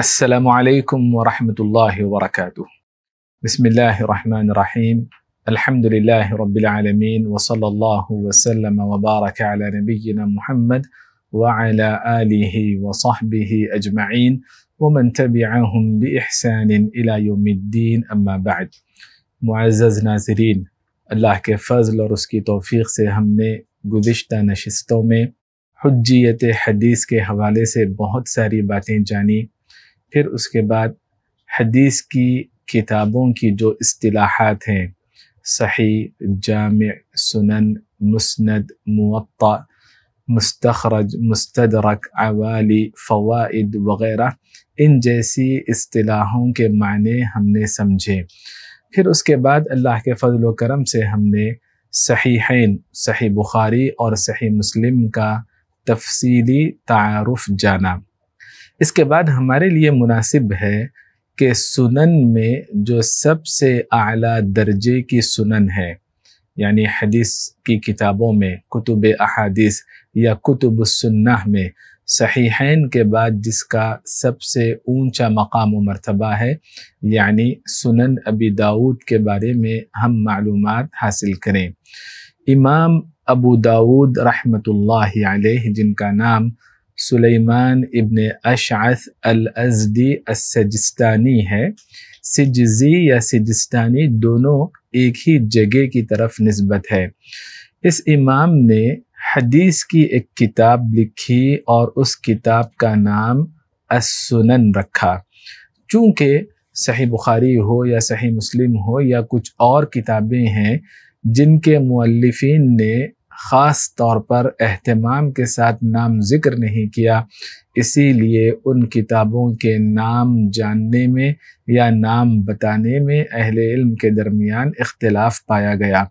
السلام عليكم ورحمة الله وبركاته. بسم الله الرحمن الرحيم. الحمد لله رب العالمين وصلى الله وسلم وبارك على نبينا محمد وعلى آله وصحبه أجمعين ومن تبعهم بإحسان إلى يوم الدين أما بعد. معزز ناظرین اللہ کے فضل اور اس کی توفیق سے ہم نے گزشتہ نشستوں میں حجیت حدیث کے حوالے سے بہت ساری باتیں جانی پھر اس کے بعد حدیث کی کتابوں کی جو اصطلاحات ہیں، صحیح، جامع، سنن، مسند موقع مستخرج، مستدرک، عوالی، فوائد وغیرہ، ان جیسی اصطلاحوں کے معنی ہم نے سمجھے۔ پھر اس کے بعد اللہ کے فضل و کرم سے ہم نے صحیحین، صحیح بخاری اور صحیح مسلم کا تفصیلی تعارف جانا۔ اس کے بعد ہمارے لیے مناسب ہے کہ سنن میں جو سب سے اعلیٰ درجے کی سنن ہے یعنی حدیث کی کتابوں میں، کتب احادیث یا کتب السنہ میں، صحیحین کے بعد جس کا سب سے اونچا مقام و مرتبہ ہے یعنی سنن ابی داود کے بارے میں ہم معلومات حاصل کریں۔ امام ابو داود رحمۃ اللہ علیہ، جن کا نام سلیمان ابن اشعث الازدی السجستانی ہے۔ سجزی یا سجستانی دونوں ایک ہی جگہ کی طرف نسبت ہے۔ اس امام نے حدیث کی ایک کتاب لکھی اور اس کتاب کا نام السنن رکھا۔ چونکہ صحیح بخاری ہو یا صحیح مسلم ہو یا کچھ اور کتابیں ہیں، جن کے مؤلفین نے خاص طور پر اہتمام کے ساتھ نام ذکر نہیں کیا، اسی لیے ان کتابوں کے نام جاننے میں یا نام بتانے میں اہل علم کے درمیان اختلاف پایا گیا۔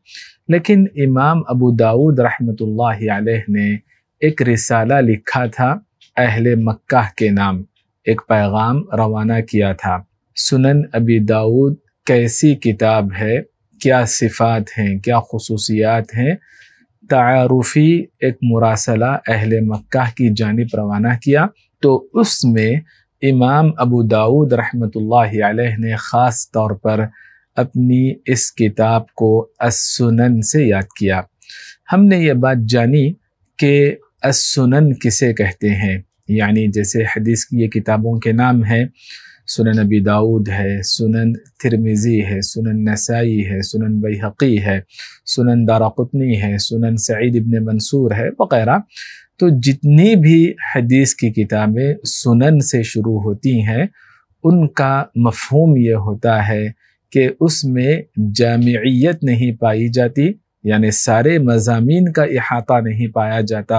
لیکن امام ابو داود رحمۃ اللہ علیہ نے ایک رسالہ لکھا تھا اہل مکہ کے نام، ایک پیغام روانہ کیا تھا۔ سنن ابی داود کیسی کتاب ہے؟ کیا صفات ہیں؟ کیا خصوصیات ہیں؟ تعارفی ایک مراسلہ اہل مکہ کی جانب روانہ کیا تو اس میں امام ابو داود رحمۃ اللہ علیہ نے خاص طور پر اپنی اس کتاب کو السنن سے یاد کیا۔ ہم نے یہ بات جانی کہ السنن کسے کہتے ہیں؟ یعنی جیسے حدیث کی یہ کتابوں کے نام ہیں۔ سنن ابی داود ہے، سنن ترمیزی ہے، سنن نسائی ہے، سنن بیحقی ہے، سنن دارقطنی ہے، سنن سعید ابن منصور ہے وغیرہ۔ تو جتنی بھی حدیث کی کتابیں سنن سے شروع ہوتی ہیں، ان کا مفہوم یہ ہوتا ہے کہ اس میں جامعیت نہیں پائی جاتی یعنی سارے مضامین کا احاطہ نہیں پایا جاتا،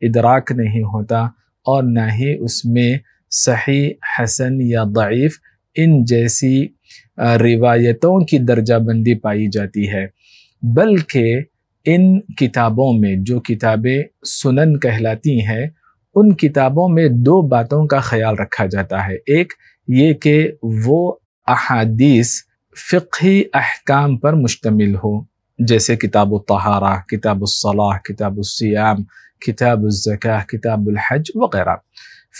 ادراک نہیں ہوتا اور نہ ہی اس میں صحیح، حسن یا ضعیف، ان جیسی روایتوں کی درجہ بندی پائی جاتی ہے۔ بلکہ ان کتابوں میں جو کتابیں سنن کہلاتی ہیں، ان کتابوں میں دو باتوں کا خیال رکھا جاتا ہے۔ ایک یہ کہ وہ احادیث فقہی احکام پر مشتمل ہو، جیسے کتاب الطہارہ، کتاب الصلاح، کتاب السیام کتاب الزکاہ کتاب الحج وغیرہ۔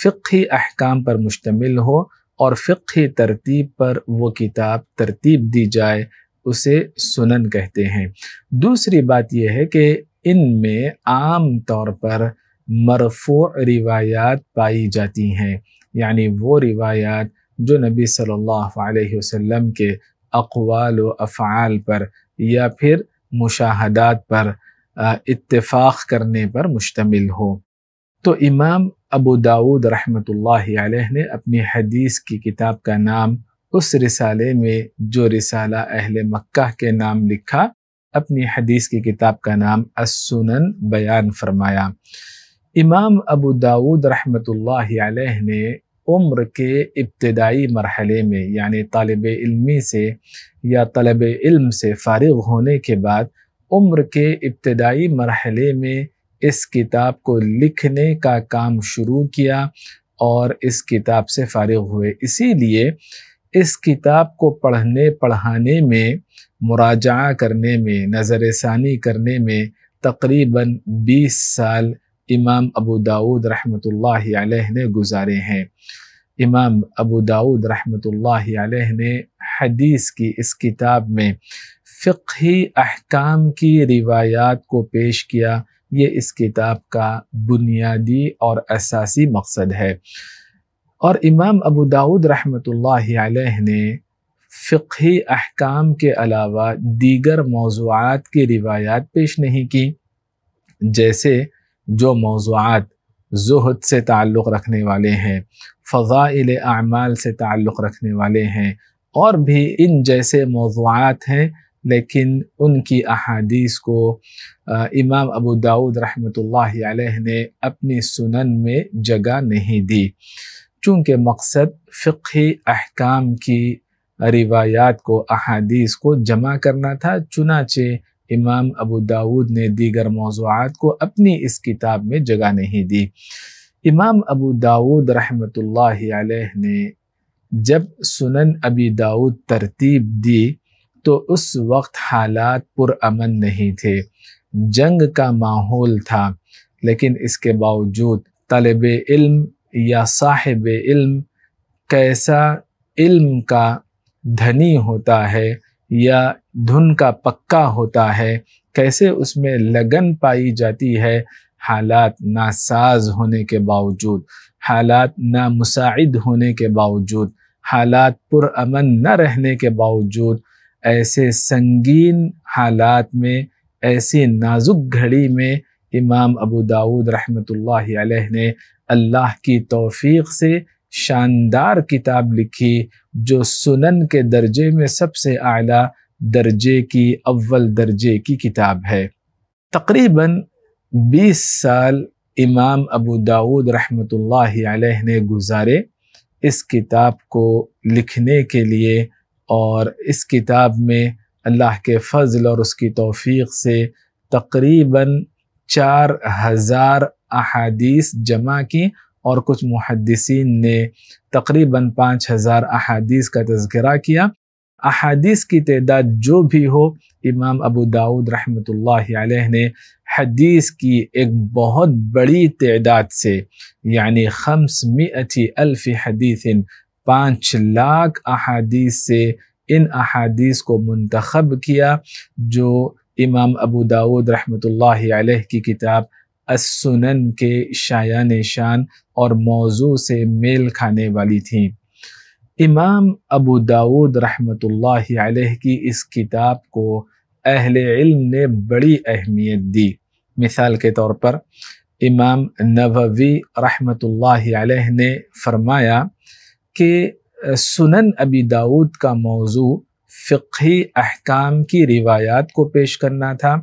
فقہی احکام پر مشتمل ہو اور فقہی ترتیب پر وہ کتاب ترتیب دی جائے، اسے سنن کہتے ہیں۔ دوسری بات یہ ہے کہ ان میں عام طور پر مرفوع روایات پائی جاتی ہیں۔ یعنی وہ روایات جو نبی صلی اللہ علیہ وسلم کے اقوال و افعال پر یا پھر مشاہدات پر اتفاق کرنے پر مشتمل ہو۔ تو امام ابو داود رحمۃ اللہ علیہ نے اپنی حدیث کی کتاب کا نام اس رسالے میں جو رسالہ اہل مکہ کے نام لکھا، اپنی حدیث کی کتاب کا نام السنن بیان فرمایا۔ امام ابو داود رحمۃ اللہ علیہ نے عمر کے ابتدائی مرحلے میں یعنی طالب علمی سے یا طلب علم سے فارغ ہونے کے بعد عمر کے ابتدائی مرحلے میں اس کتاب کو لکھنے کا کام شروع کیا اور اس کتاب سے فارغ ہوئے۔ اسی لیے اس کتاب کو پڑھنے، پڑھانے میں، مراجعہ کرنے میں، نظر ثانی کرنے میں تقریباً بیس سال امام ابو داود رحمۃ اللہ علیہ نے گزارے ہیں۔ امام ابو داود رحمۃ اللہ علیہ نے حدیث کی اس کتاب میں فقہی احکام کی روایات کو پیش کیا۔ یہ اس کتاب کا بنیادی اور اساسی مقصد ہے۔ اور امام ابو داود رحمۃ اللہ علیہ نے فقہی احکام کے علاوہ دیگر موضوعات کی روایات پیش نہیں کی، جیسے جو موضوعات زہد سے تعلق رکھنے والے ہیں، فضائل اعمال سے تعلق رکھنے والے ہیں، اور بھی ان جیسے موضوعات ہیں لیکن ان کی احادیث کو امام ابو داود رحمۃ اللہ علیہ نے اپنی سنن میں جگہ نہیں دی۔ چونکہ مقصد فقہی احکام کی روایات کو، احادیث کو جمع کرنا تھا، چنانچہ امام ابو داود نے دیگر موضوعات کو اپنی اس کتاب میں جگہ نہیں دی۔ امام ابو داود رحمۃ اللہ علیہ نے جب سنن ابی داود ترتیب دی تو اس وقت حالات پر امن نہیں تھے۔ جنگ کا ماحول تھا، لیکن اس کے باوجود طلب علم یا صاحب علم کیسا علم کا دھنی ہوتا ہے یا دھن کا پکا ہوتا ہے، کیسے اس میں لگن پائی جاتی ہے، حالات ناساز ہونے کے باوجود، حالات نامساعد ہونے کے باوجود، حالات پر امن نہ رہنے کے باوجود ایسے سنگین حالات میں، ایسی نازک گھڑی میں امام ابو داود رحمۃ اللہ علیہ نے اللہ کی توفیق سے شاندار کتاب لکھی، جو سنن کے درجے میں سب سے اعلیٰ درجے کی اول درجے کی کتاب ہے۔ تقریباً بیس سال امام ابو داود رحمۃ اللہ علیہ نے گزارے اس کتاب کو لکھنے کے لیے اور اس کتاب میں اللہ کے فضل اور اس کی توفیق سے تقریباً چار ہزار احادیث جمع کی اور کچھ محدثین نے تقریباً پانچ ہزار احادیث کا تذکرہ کیا۔ احادیث کی تعداد جو بھی ہو، امام ابو داود رحمۃ اللہ علیہ نے حدیث کی ایک بہت بڑی تعداد سے یعنی خمس مئتی الف حدیث پانچ لاکھ احادیث سے ان احادیث کو منتخب کیا، جو امام ابو داود رحمۃ اللہ علیہ کی کتاب السنن کے شایان شان اور موضوع سے میل کھانے والی تھیں امام ابو داود رحمۃ اللہ علیہ کی اس کتاب کو اہل علم نے بڑی اہمیت دی۔ مثال کے طور پر امام نووی رحمۃ اللہ علیہ نے فرمایا کہ سنن ابی داود کا موضوع فقہی احکام کی روایات کو پیش کرنا تھا،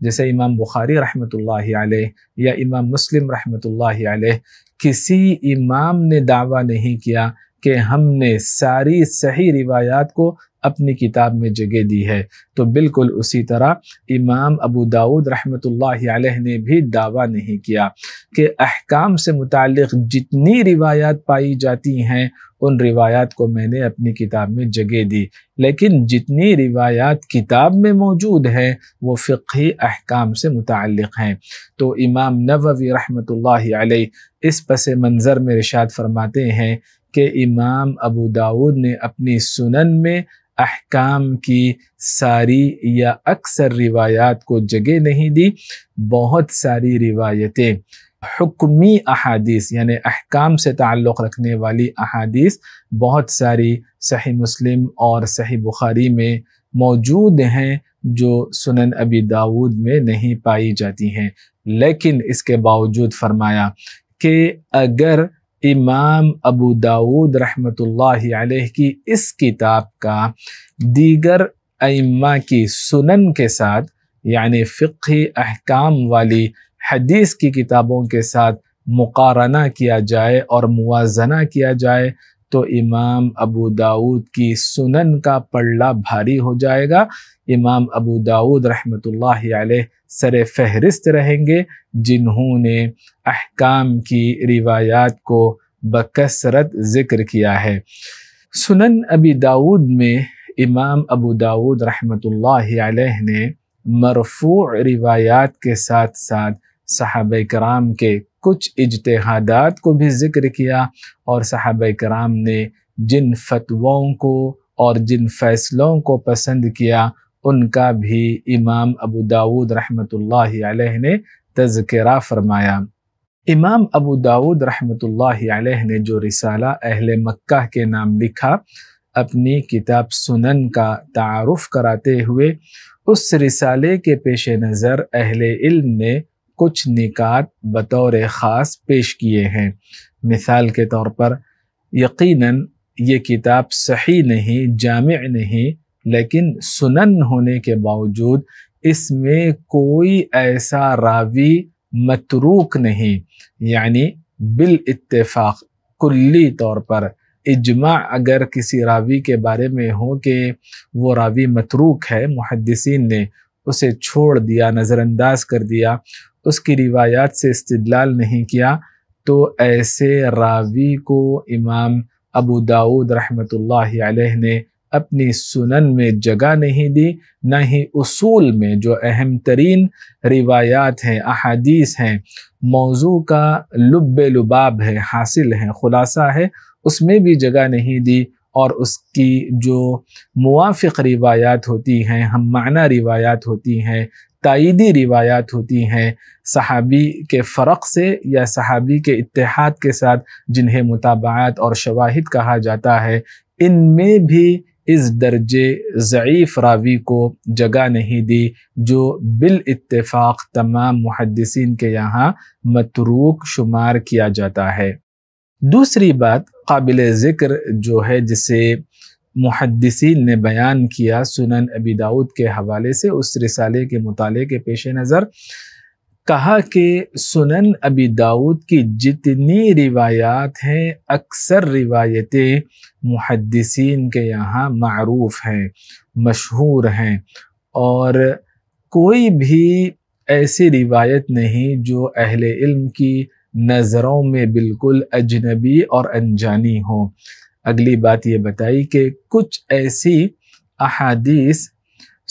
جیسے امام بخاری رحمۃ اللہ علیہ یا امام مسلم رحمۃ اللہ علیہ، کسی امام نے دعویٰ نہیں کیا کہ ہم نے ساری صحیح روایات کو اپنی کتاب میں جگہ دی ہے۔ تو بالکل اسی طرح امام ابو داود رحمۃ اللہ علیہ نے بھی دعویٰ نہیں کیا کہ احکام سے متعلق جتنی روایات پائی جاتی ہیں، ان روایات کو میں نے اپنی کتاب میں جگہ دی۔ لیکن جتنی روایات کتاب میں موجود ہیں، وہ فقہی احکام سے متعلق ہیں۔ تو امام نووی رحمۃ اللہ علیہ اس پس منظر میں رشاد فرماتے ہیں کہ امام ابو داود نے اپنی سنن میں احکام کی ساری یا اکثر روایات کو جگہ نہیں دی، بہت ساری روایتیں۔ حکمی احادیث یعنی احکام سے تعلق رکھنے والی احادیث بہت ساری صحیح مسلم اور صحیح بخاری میں موجود ہیں جو سنن ابی داود میں نہیں پائی جاتی ہیں۔ لیکن اس کے باوجود فرمایا کہ اگر امام ابو داود رحمۃ اللہ علیہ کی اس کتاب کا دیگر ائمہ کی سنن کے ساتھ یعنی فقہی احکام والی حدیث کی کتابوں کے ساتھ مقارنہ کیا جائے اور موازنہ کیا جائے۔ تو امام ابو داود کی سنن کا پڑھلا بھاری ہو جائے گا۔ امام ابو داود رحمۃ اللہ علیہ سر فہرست رہیں گے، جنہوں نے احکام کی روایات کو بکثرت ذکر کیا ہے۔ سنن ابی داود میں امام ابو داود رحمۃ اللہ علیہ نے مرفوع روایات کے ساتھ ساتھ صحابہ کرام کے کچھ اجتہادات کو بھی ذکر کیا اور صحابہ کرام نے جن فتووں کو اور جن فیصلوں کو پسند کیا، ان کا بھی امام ابو داود رحمۃ اللہ علیہ نے تذکرہ فرمایا۔ امام ابو داود رحمۃ اللہ علیہ نے جو رسالہ اہل مکہ کے نام لکھا، اپنی کتاب سنن کا تعارف کراتے ہوئے، اس رسالے کے پیش نظر اہل علم نے کچھ نکات بطور خاص پیش کیے ہیں۔ مثال کے طور پر، یقیناً یہ کتاب صحیح نہیں، جامع نہیں، لیکن سنن ہونے کے باوجود اس میں کوئی ایسا راوی متروک نہیں یعنی بالاتفاق، کلی طور پر۔ اجماع اگر کسی راوی کے بارے میں ہو کہ وہ راوی متروک ہے، محدثین نے اسے چھوڑ دیا نظر انداز کر دیا اس کی روایات سے استدلال نہیں کیا تو ایسے راوی کو امام ابو داود رحمۃ اللہ علیہ نے اپنی سنن میں جگہ نہیں دی، نہ ہی اصول میں، جو اہم ترین روایات ہیں، احادیث ہیں، موضوع کا لب لباب ہے، حاصل ہے، خلاصہ ہے، اس میں بھی جگہ نہیں دی اور اس کی جو موافق روایات ہوتی ہیں، ہم معنی روایات ہوتی ہیں تائیدی روایات ہوتی ہیں صحابی کے فرق سے یا صحابی کے اتحاد کے ساتھ جنہیں مطابعات اور شواہد کہا جاتا ہے، ان میں بھی اس درجے ضعیف راوی کو جگہ نہیں دی، جو بالاتفاق تمام محدثین کے یہاں متروک شمار کیا جاتا ہے۔ دوسری بات قابل ذکر جو ہے، جسے محدثین نے بیان کیا سنن ابی داود کے حوالے سے، اس رسالے کے مطالعے کے پیش نظر، کہا کہ سنن ابی داود کی جتنی روایات ہیں، اکثر روایتیں محدثین کے یہاں معروف ہیں، مشہور ہیں، اور کوئی بھی ایسی روایت نہیں جو اہل علم کی نظروں میں بالکل اجنبی اور انجانی ہوں اگلی بات یہ بتائی کہ کچھ ایسی احادیث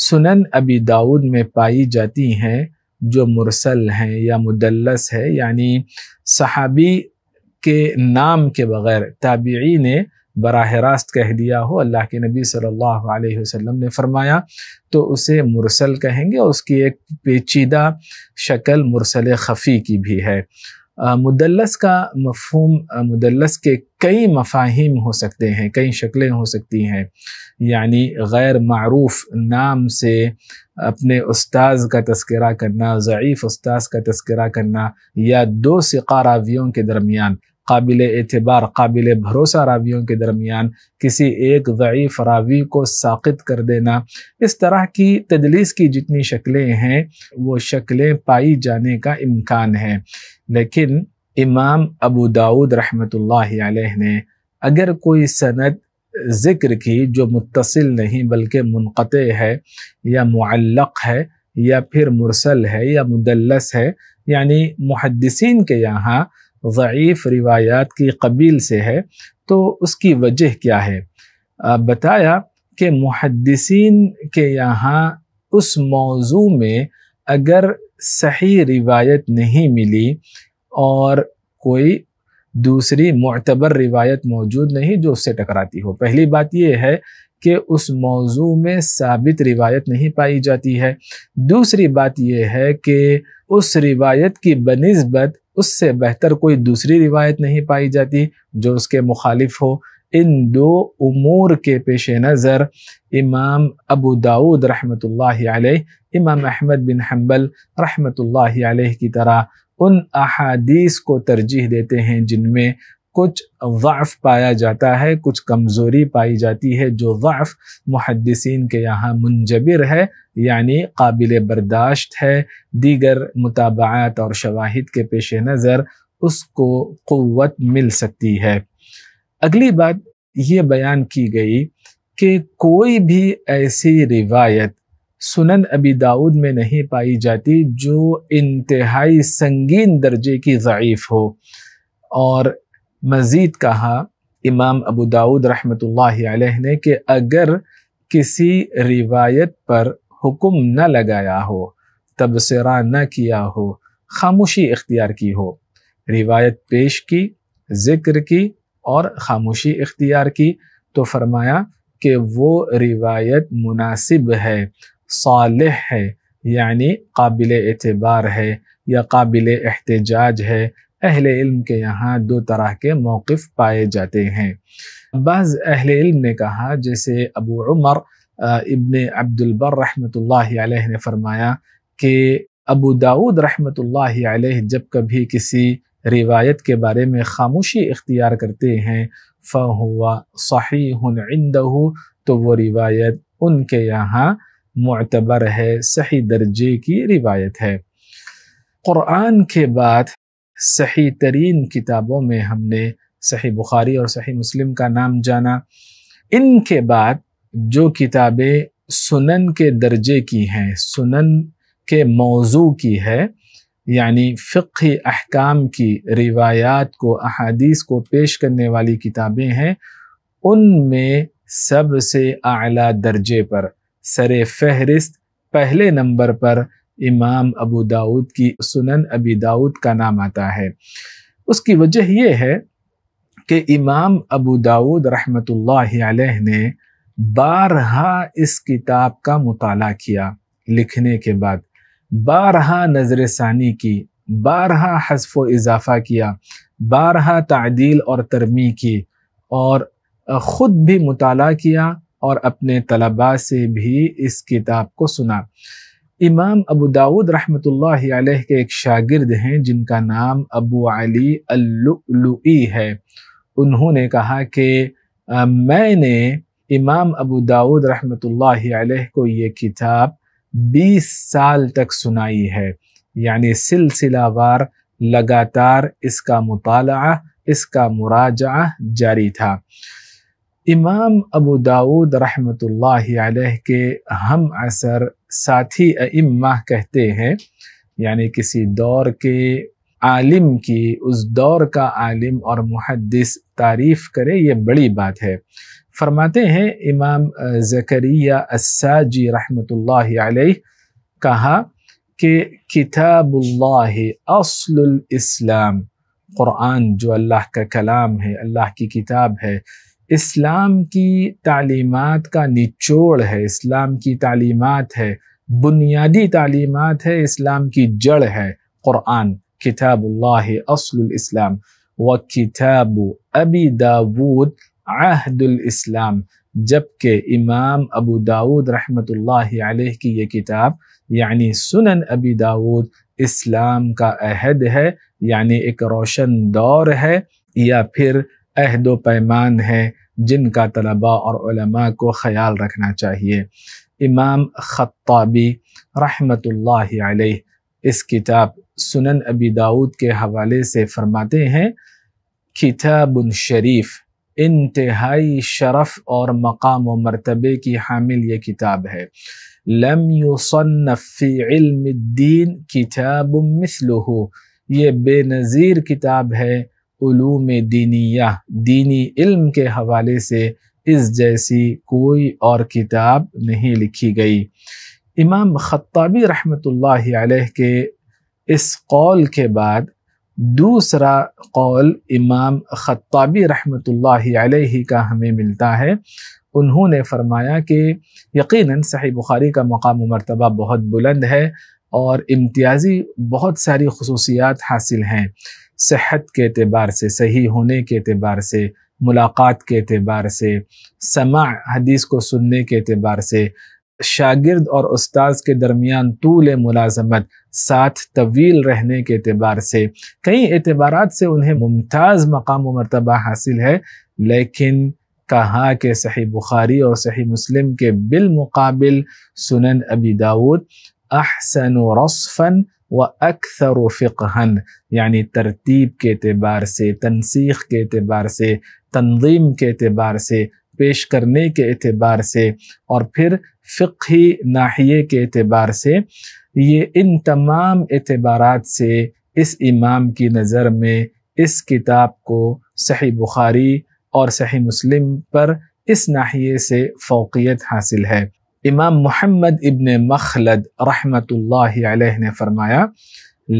سنن ابی داود میں پائی جاتی ہیں جو مرسل ہیں یا مدلس ہے یعنی صحابی کے نام کے بغیر، تابعی نے براہ راست کہہ دیا ہو، اللہ کے نبی صلی اللہ علیہ وسلم نے فرمایا، تو اسے مرسل کہیں گے اور اس کی ایک پیچیدہ شکل مرسل خفی کی بھی ہے۔ مدلس کا مفہوم مدلس کے کئی مفاہیم ہو سکتے ہیں، کئی شکلیں ہو سکتی ہیں۔ یعنی غیر معروف نام سے اپنے استاذ کا تذکرہ کرنا، ضعیف استاذ کا تذکرہ کرنا یا دو سقہ راویوں کے درمیان۔ قابل اعتبار، قابل بھروسہ راویوں کے درمیان کسی ایک ضعیف راوی کو ساقط کر دینا۔ اس طرح کی تدلیس کی جتنی شکلیں ہیں، وہ شکلیں پائی جانے کا امکان ہے۔ لیکن امام ابو داود رحمۃ اللہ علیہ نے اگر کوئی سند ذکر کی جو متصل نہیں بلکہ منقطع ہے یا معلق ہے یا پھر مرسل ہے یا مدلس ہے یعنی محدثین کے یہاں ضعیف روایات کی قبیل سے ہے، تو اس کی وجہ کیا ہے؟ بتایا کہ محدثین کے یہاں اس موضوع میں اگر صحیح روایت نہیں ملی اور کوئی دوسری معتبر روایت موجود نہیں جو اس سے ٹکراتی ہو۔ پہلی بات یہ ہے کہ اس موضوع میں ثابت روایت نہیں پائی جاتی ہے۔ دوسری بات یہ ہے کہ اس روایت کی بنسبت اس سے بہتر کوئی دوسری روایت نہیں پائی جاتی جو اس کے مخالف ہو۔ ان دو امور کے پیش نظر امام ابو داود رحمۃ اللہ علیہ، امام احمد بن حنبل رحمۃ اللہ علیہ کی طرح ان احادیث کو ترجیح دیتے ہیں جن میں کچھ ضعف پایا جاتا ہے، کچھ کمزوری پائی جاتی ہے، جو ضعف محدثین کے یہاں منجبر ہے یعنی قابل برداشت ہے۔ دیگر مطابعات اور شواہد کے پیش نظر اس کو قوت مل سکتی ہے۔ اگلی بات یہ بیان کی گئی کہ کوئی بھی ایسی روایت سنن ابی داود میں نہیں پائی جاتی جو انتہائی سنگین درجے کی ضعیف ہو اور مزید کہا امام ابو داود رحمۃ اللہ علیہ نے کہ اگر کسی روایت پر حکم نہ لگایا ہو، تبصرہ نہ کیا ہو، خاموشی اختیار کی ہو، روایت پیش کی، ذکر کی اور خاموشی اختیار کی، تو فرمایا کہ وہ روایت مناسب ہے، صالح ہے یعنی قابل اعتبار ہے یا قابل احتجاج ہے اہل علم کے یہاں دو طرح کے موقف پائے جاتے ہیں۔ بعض اہل علم نے کہا، جیسے ابو عمر ابن عبد البر رحمۃ اللہ علیہ نے فرمایا کہ ابو داود رحمۃ اللہ علیہ جب کبھی کسی روایت کے بارے میں خاموشی اختیار کرتے ہیں، فہو صحیح عندہ تو وہ روایت ان کے یہاں معتبر ہے، صحیح درجے کی روایت ہے۔ قرآن کے بعد صحیح ترین کتابوں میں ہم نے صحیح بخاری اور صحیح مسلم کا نام جانا۔ ان کے بعد جو کتابیں سنن کے درجے کی ہیں، سنن کے موضوع کی ہے یعنی فقہی احکام کی روایات کو، احادیث کو پیش کرنے والی کتابیں ہیں، ان میں سب سے اعلیٰ درجے پر، سر فہرست پہلے نمبر پر امام ابو داود کی سنن ابی داود کا نام آتا ہے۔ اس کی وجہ یہ ہے کہ امام ابو داود رحمۃ اللہ علیہ نے بارہا اس کتاب کا مطالعہ کیا لکھنے کے بعد۔ بارہا نظر ثانی کی، بارہا حذف و اضافہ کیا، بارہا تعدیل اور ترمی کی اور خود بھی مطالعہ کیا اور اپنے طلباء سے بھی اس کتاب کو سنا۔ امام ابو داود رحمۃ اللہ علیہ کے ایک شاگرد ہیں جن کا نام ابو علی اللؤلؤی ہے۔ انہوں نے کہا کہ میں نے امام ابو داود رحمۃ اللہ علیہ کو یہ کتاب بیس سال تک سنائی ہے۔ یعنی سلسلہ وار لگاتار اس کا مطالعہ، اس کا مراجعہ جاری تھا۔ امام ابو داود رحمۃ اللہ علیہ کے ہم عصر ساتھی ائمہ کہتے ہیں یعنی کسی دور کے عالم کی، اس دور کا عالم اور محدث تعریف کرے، یہ بڑی بات ہے۔ فرماتے ہیں امام زکریہ الساجی رحمۃ اللہ علیہ کہا کہ کتاب اللہ اصل الاسلام، قرآن جو اللہ کا کلام ہے، اللہ کی کتاب ہے اسلام کی تعلیمات کا نچوڑ ہے، اسلام کی تعلیمات ہے، بنیادی تعلیمات ہے، اسلام کی جڑ ہے۔ قرآن، کتاب اللہ اصل الاسلام و کتاب ابی داود عہد الاسلام، جبکہ امام ابو داود رحمۃ اللہ علیہ کی یہ کتاب یعنی سنن ابی داود اسلام کا عہد ہے یعنی ایک روشن دور ہے یا پھر عہد و پیمان ہے جن کا طلباء اور علماء کو خیال رکھنا چاہیے۔ امام خطابی رحمۃ اللہ علیہ اس کتاب سنن ابی داود کے حوالے سے فرماتے ہیں کتاب شریف، انتہائی شرف اور مقام و مرتبے کی حامل یہ کتاب ہے۔ لم يصنف فی علم الدین کتاب مثلہ، یہ بے نظیر کتاب ہے۔ علوم دینیہ، دینی علم کے حوالے سے اس جیسی کوئی اور کتاب نہیں لکھی گئی۔ امام خطابی رحمۃ اللہ علیہ کے اس قول کے بعد دوسرا قول امام خطابی رحمۃ اللہ علیہ کا ہمیں ملتا ہے۔ انہوں نے فرمایا کہ یقیناً صحیح بخاری کا مقام و مرتبہ بہت بلند ہے اور امتیازی بہت ساری خصوصیات حاصل ہیں۔ صحت کے اعتبار سے، صحیح ہونے کے اعتبار سے، ملاقات کے اعتبار سے، سماع حدیث کو سننے کے اعتبار سے، شاگرد اور استاذ کے درمیان طول ملازمت، ساتھ طویل رہنے کے اعتبار سے۔ کئی اعتبارات سے انہیں ممتاز مقام و مرتبہ حاصل ہے، لیکن کہا کہ صحیح بخاری اور صحیح مسلم کے بالمقابل سنن ابی داود، احسن و و اکثر و فقہن یعنی ترتیب کے اعتبار سے، تنسیخ کے اعتبار سے، تنظیم کے اعتبار سے، پیش کرنے کے اعتبار سے، اور پھر فقہی ناحیے کے اعتبار سے، یہ ان تمام اعتبارات سے اس امام کی نظر میں اس کتاب کو صحیح بخاری اور صحیح مسلم پر اس ناحیے سے فوقیت حاصل ہے۔ امام محمد ابن مخلد رحمۃ اللہ علیہ نے فرمایا،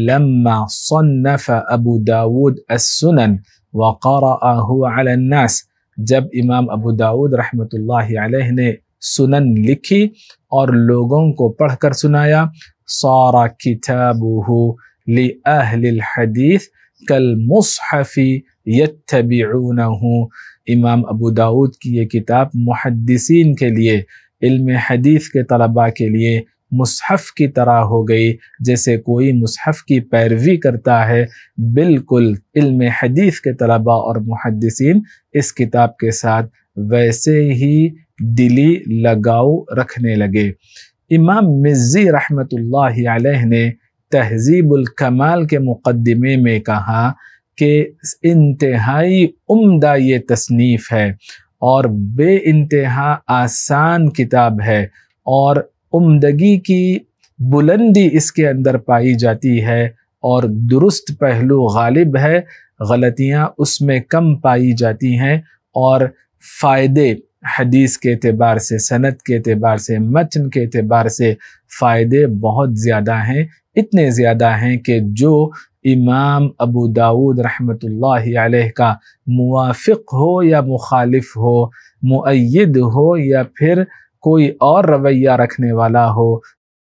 لما صنف ابو داود السنن وقرأه على الناس، جب امام ابو داود رحمۃ اللہ علیہ نے سنن لکھی اور لوگوں کو پڑھ کر سنایا سارا کتابه لأهل الحدیث كالمصحف يتبعونه امام ابو داود کی یہ کتاب محدثین کے لیے علم حدیث کے طلباء کے لیے مصحف کی طرح ہو گئی، جیسے کوئی مصحف کی پیروی کرتا ہے، بالکل علم حدیث کے طلباء اور محدثین اس کتاب کے ساتھ ویسے ہی دلی لگاؤ رکھنے لگے۔ امام مزی رحمۃ اللہ علیہ نے تہذیب الکمال کے مقدمے میں کہا کہ انتہائی عمدہ یہ تصنیف ہے۔ اور بے انتہا آسان کتاب ہے اور عمدگی کی بلندی اس کے اندر پائی جاتی ہے اور درست پہلو غالب ہے، غلطیاں اس میں کم پائی جاتی ہیں اور فائدے حدیث کے اعتبار سے صنعت کے اعتبار سے، متن کے اعتبار سے فائدے بہت زیادہ ہیں، اتنے زیادہ ہیں کہ جو امام ابو داود رحمۃ اللہ علیہ کا موافق ہو یا مخالف ہو معید ہو یا پھر کوئی اور رویہ رکھنے والا ہو،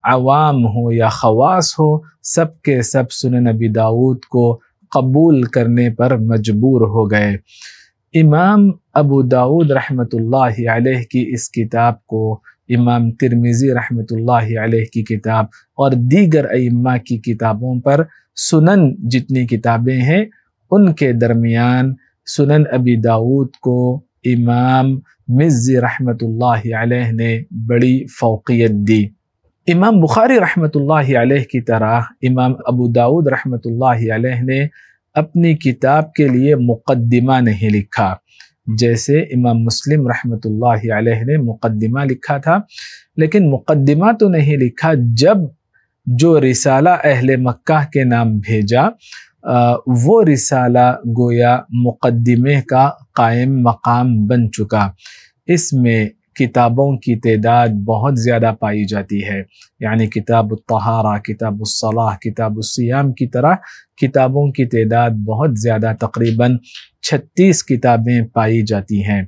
عوام ہو یا خواص ہو، سب کے سب سن نبی داود کو قبول کرنے پر مجبور ہو گئے۔ امام ابو داود رحمۃ اللہ علیہ کی اس کتاب کو امام ترمیزی رحمۃ اللہ علیہ کی کتاب اور دیگر ائمہ کی کتابوں پر سنن جتنی کتابیں ہیں، ان کے درمیان سنن ابی داود کو امام مزی رحمۃ اللہ علیہ نے بڑی فوقیت دی۔ امام بخاری رحمۃ اللہ علیہ کی طرح امام ابو داود رحمۃ اللہ علیہ نے اپنی کتاب کے لیے مقدمہ نہیں لکھا۔ جیسے امام مسلم رحمۃ اللہ علیہ نے مقدمہ لکھا تھا، لیکن مقدمہ تو نہیں لکھا جب جو رسالہ اہل مکہ کے نام بھیجا وہ رسالہ گویا مقدمے کا قائم مقام بن چکا۔ اس میں کتابوں کی تعداد بہت زیادہ پائی جاتی ہے۔ یعنی کتاب الطہارہ، کتاب الصلاح، کتاب السیام کی طرح کتابوں کی تعداد بہت زیادہ تقریباً چھتیس کتابیں پائی جاتی ہیں۔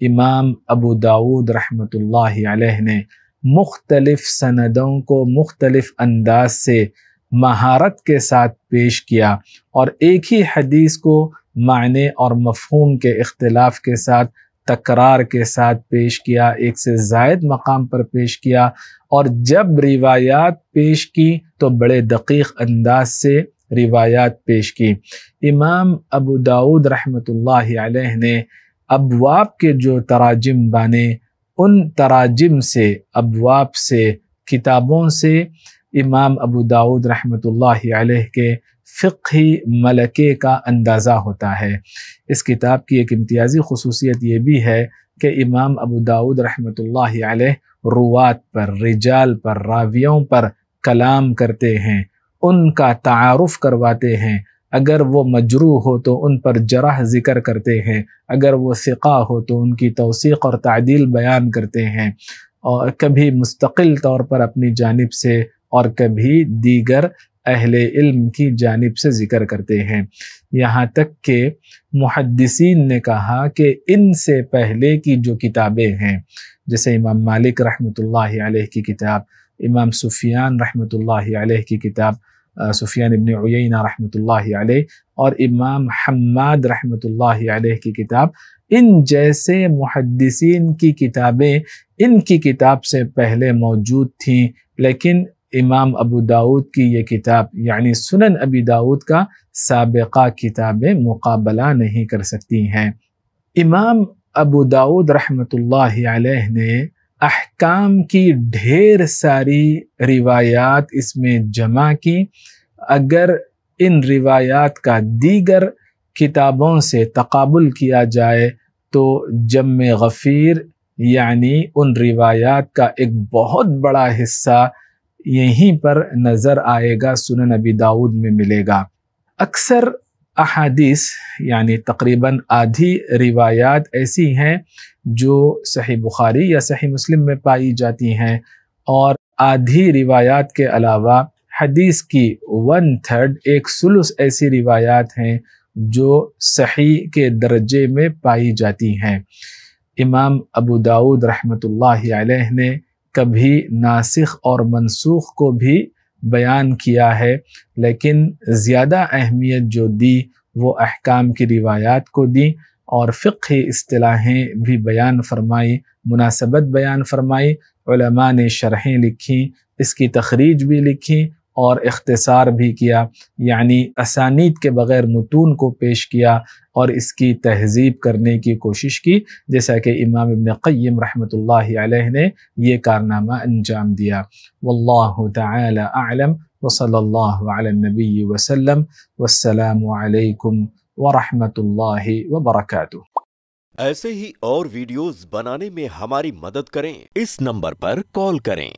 امام ابو داود رحمۃ اللہ علیہ نے مختلف سندوں کو مختلف انداز سے مہارت کے ساتھ پیش کیا اور ایک ہی حدیث کو معنی اور مفہوم کے اختلاف کے ساتھ تکرار کے ساتھ پیش کیا، ایک سے زائد مقام پر پیش کیا۔ اور جب روایات پیش کی تو بڑے دقیق انداز سے روایات پیش کی۔ امام ابو داود رحمۃ اللہ علیہ نے ابواب کے جو تراجم بانے، ان تراجم سے، ابواب سے، کتابوں سے امام ابو داود رحمۃ اللہ علیہ کے فقہی ملکے کا اندازہ ہوتا ہے۔ اس کتاب کی ایک امتیازی خصوصیت یہ بھی ہے کہ امام ابو داود رحمۃ اللہ علیہ روات پر، رجال پر، راویوں پر کلام کرتے ہیں، ان کا تعارف کرواتے ہیں۔ اگر وہ مجروح ہو تو ان پر جرح ذکر کرتے ہیں، اگر وہ ثقہ ہو تو ان کی توثیق اور تعدیل بیان کرتے ہیں۔ اور کبھی مستقل طور پر اپنی جانب سے اور کبھی دیگر اہل علم کی جانب سے ذکر کرتے ہیں۔ یہاں تک کہ محدثین نے کہا کہ ان سے پہلے کی جو کتابیں ہیں، جیسے امام مالک رحمۃ اللہ علیہ کی کتاب، امام سفیان رحمۃ اللہ علیہ کی کتاب سفیان ابن عیینہ رحمۃ اللہ علیہ اور امام حماد رحمۃ اللہ علیہ کی کتاب۔ ان جیسے محدثین کی کتابیں ان کی کتاب سے پہلے موجود تھیں، لیکن امام ابو داود کی یہ کتاب یعنی سنن ابی داود کا سابقہ کتابیں مقابلہ نہیں کر سکتی ہیں۔ امام ابو داود رحمۃ اللہ علیہ نے احکام کی ڈھیر ساری روایات اس میں جمع کی۔ اگر ان روایات کا دیگر کتابوں سے تقابل کیا جائے تو جم غفیر یعنی ان روایات کا ایک بہت بڑا حصہ یہیں پر نظر آئے گا، سنن نبی داود میں ملے گا۔ اکثر احادیث یعنی تقریباً آدھی روایات ایسی ہیں جو صحیح بخاری یا صحیح مسلم میں پائی جاتی ہیں اور آدھی روایات کے علاوہ حدیث کی ون تھرڈ ایک سلس ایسی روایات ہیں جو صحیح کے درجے میں پائی جاتی ہیں۔ امام ابو داود رحمۃ اللہ علیہ نے کبھی ناسخ اور منسوخ کو بھی بیان کیا ہے، لیکن زیادہ اہمیت جو دی وہ احکام کی روایات کو دی اور فقہی اصطلاحیں بھی بیان فرمائی، مناسبت بیان فرمائی، علماء نے شرحیں لکھیں، اس کی تخریج بھی لکھی اور اختصار بھی کیا یعنی اسانید کے بغیر متون کو پیش کیا اور اس کی تہذیب کرنے کی کوشش کی، جیسا کہ امام ابن قیم رحمۃ اللہ علیہ نے یہ کارنامہ انجام دیا۔ واللہ تعالی اعلم، وصلی اللہ علی النبی وسلم، والسلام علیکم ورحمۃ اللہ وبرکاتہ۔ ایسے ہی اور ویڈیوز بنانے میں ہماری مدد کریں، اس نمبر پر کال کریں۔